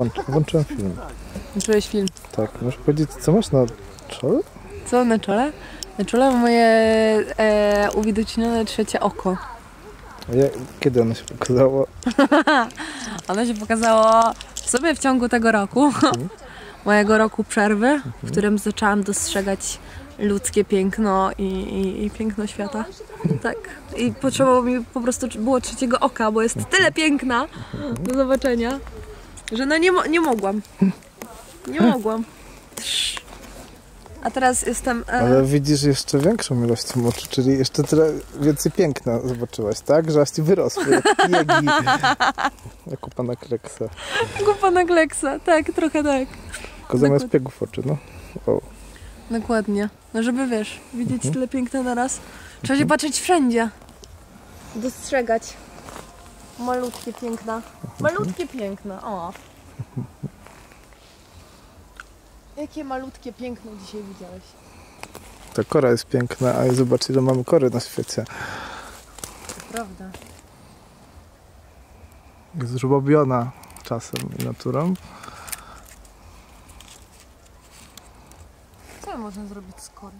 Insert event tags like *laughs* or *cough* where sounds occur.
Włącz- Włączyłem film. Włączyłeś film. Tak, możesz powiedzieć, co masz na czole? Co na czole? Na czole moje e, uwidocznione trzecie oko. Ja, kiedy ono się pokazało? *laughs* Ono się pokazało sobie w ciągu tego roku, *laughs* mojego roku przerwy, w którym zaczęłam dostrzegać ludzkie piękno i, i, i piękno świata. *laughs* Tak. I potrzebowało mi po prostu było trzeciego oka, bo jest tyle piękna do zobaczenia, że no nie, mo- nie mogłam. *laughs* Nie mogłam. A teraz jestem... E, Ale widzisz jeszcze większą ilość oczu, czyli jeszcze tyle więcej piękna zobaczyłaś, tak? Że aż ci wyrosły, jak piegi. *laughs* Jak u pana Kleksa. Głupa na Gleksa, tak, trochę tak. Tylko zamiast Dokład- piegów oczy, no. O. Dokładnie. No żeby wiesz, widzieć Mhm. tyle piękna na raz. Trzeba się patrzeć wszędzie. Dostrzegać. Malutkie piękna. Malutkie piękna, o. Jakie malutkie piękno dzisiaj widziałeś. Ta kora jest piękna, a zobacz ile mamy kory na świecie. Prawda. Jest żłobiona czasem i naturą. Co można zrobić z kory?